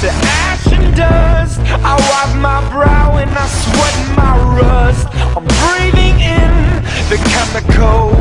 to ash and dust. I wipe my brow and I sweat my rust the code.